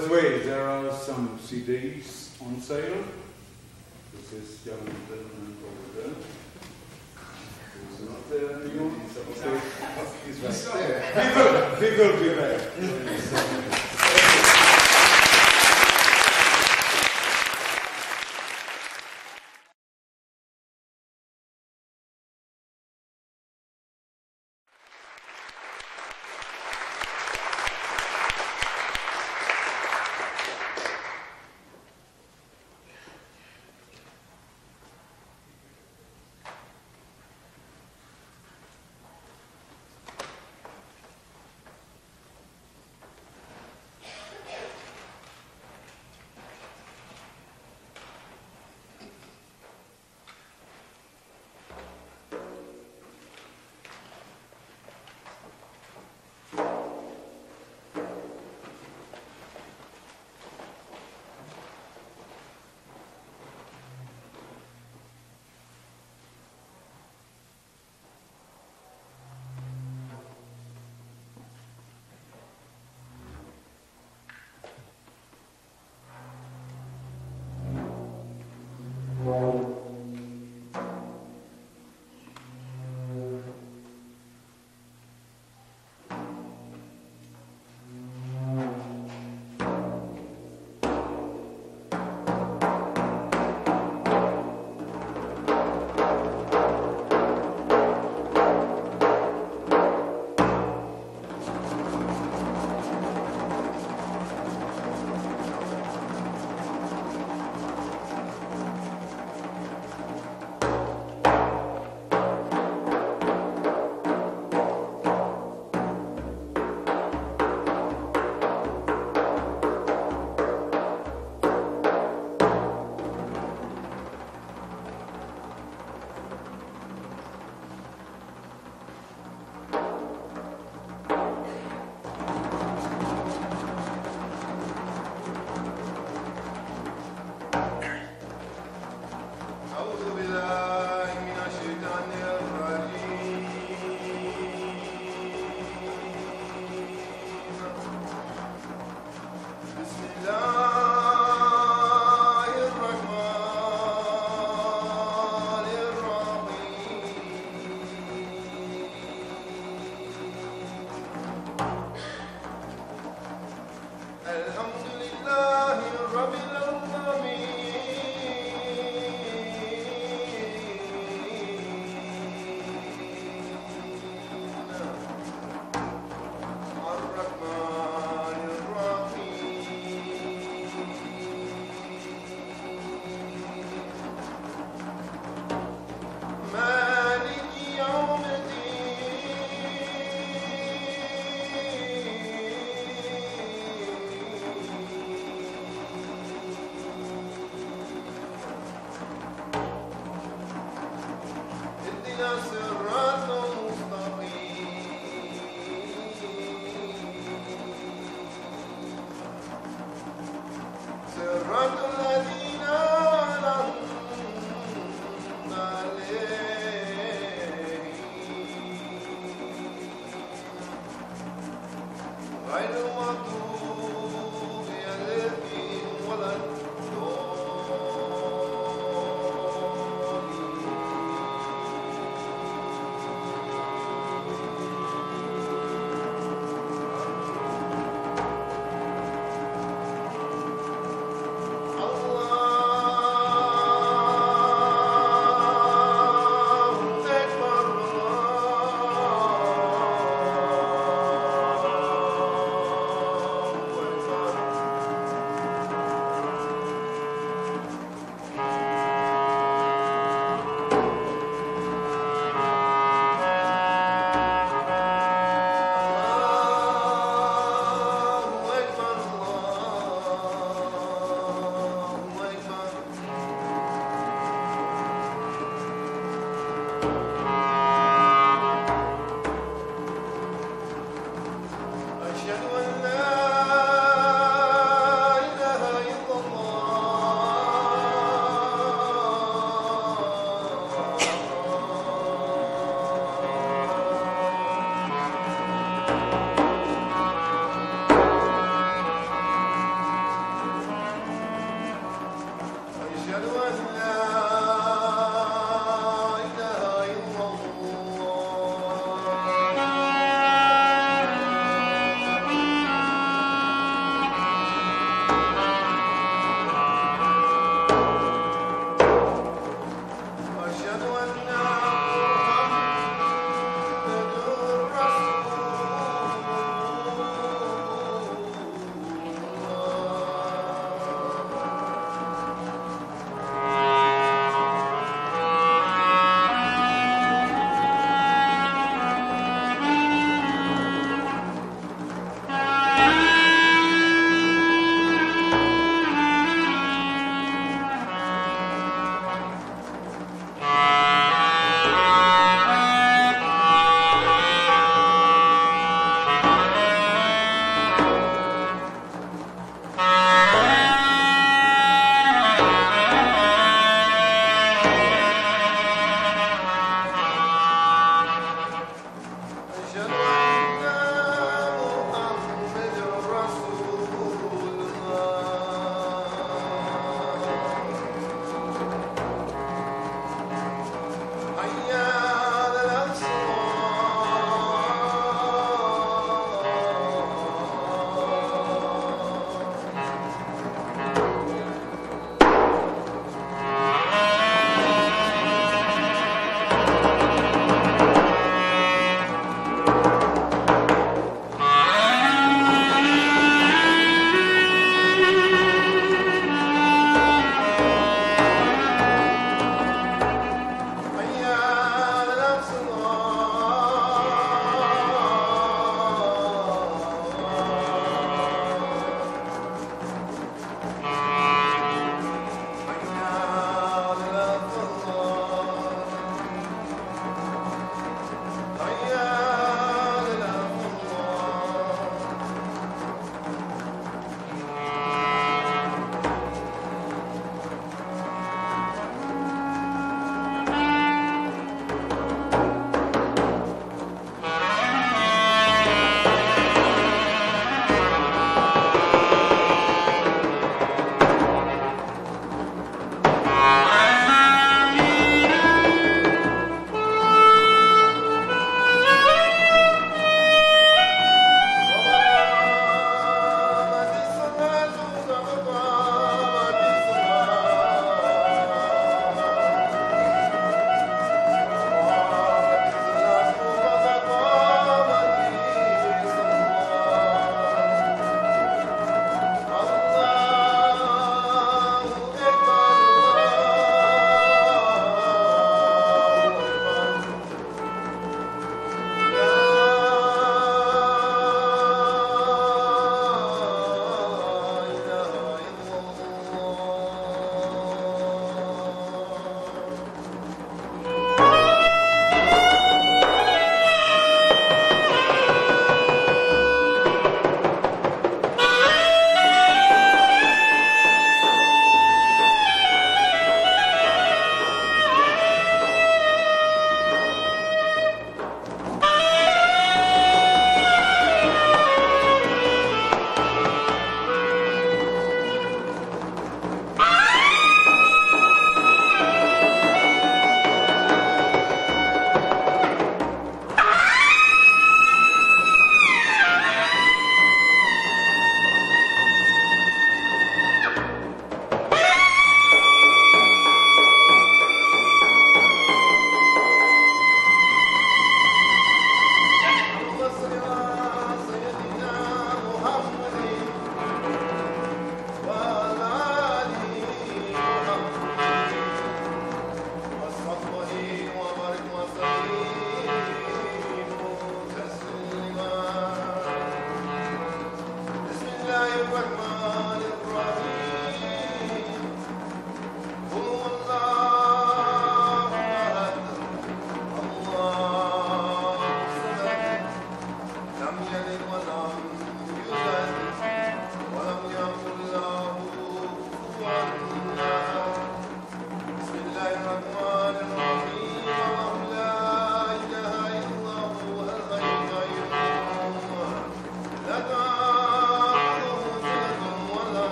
both ways. way, there are